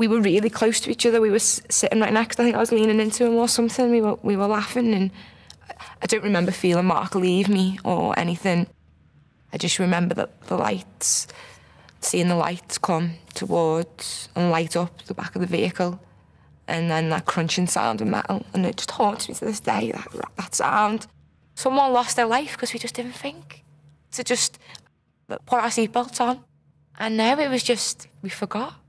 we were really close to each other. We were sitting right next. I think I was leaning into him or something. We were we were laughing, and I don't remember feeling Mark leave me or anything. I just remember that the lights, seeing the lights come towards and light up the back of the vehicle, and then that crunching sound of metal, and it just haunts me to this day. That, that sound. Someone lost their life because we just didn't think to just put our seatbelts on, and now it was just we forgot.